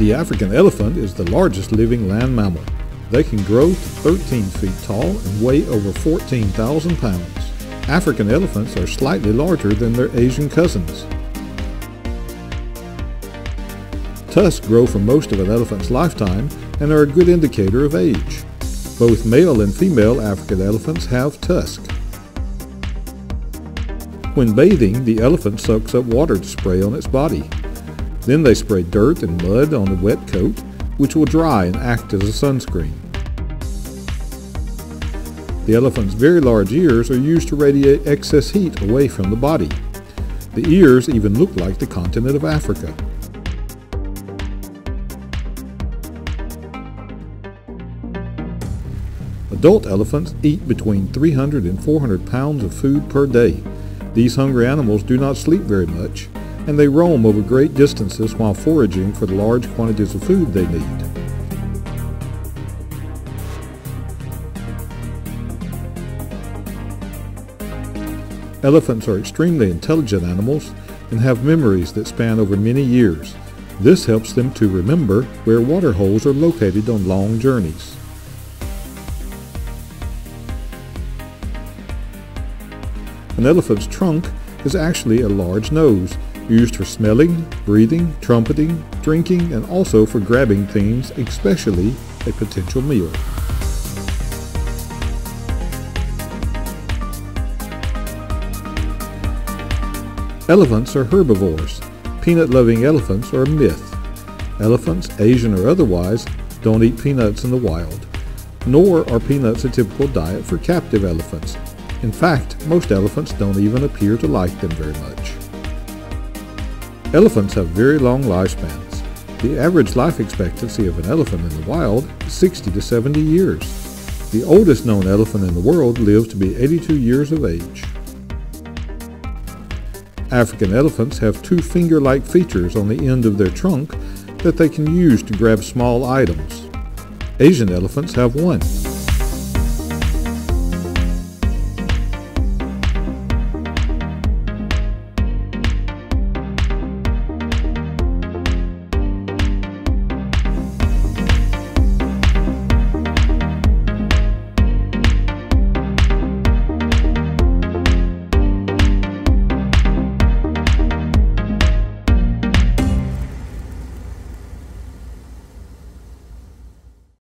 The African elephant is the largest living land mammal. They can grow to 13 feet tall and weigh over 14,000 pounds. African elephants are slightly larger than their Asian cousins. Tusks grow for most of an elephant's lifetime and are a good indicator of age. Both male and female African elephants have tusks. When bathing, the elephant soaks up water to spray on its body. Then they spray dirt and mud on the wet coat, which will dry and act as a sunscreen. The elephant's very large ears are used to radiate excess heat away from the body. The ears even look like the continent of Africa. Adult elephants eat between 300 and 400 pounds of food per day. These hungry animals do not sleep very much, and they roam over great distances while foraging for the large quantities of food they need. Elephants are extremely intelligent animals and have memories that span over many years. This helps them to remember where water holes are located on long journeys. An elephant's trunk is actually a large nose, used for smelling, breathing, trumpeting, drinking, and also for grabbing things, especially a potential meal. Elephants are herbivores. Peanut-loving elephants are a myth. Elephants, Asian or otherwise, don't eat peanuts in the wild. Nor are peanuts a typical diet for captive elephants. In fact, most elephants don't even appear to like them very much. Elephants have very long lifespans. The average life expectancy of an elephant in the wild is 60 to 70 years. The oldest known elephant in the world lives to be 82 years of age. African elephants have two finger-like features on the end of their trunk that they can use to grab small items. Asian elephants have one.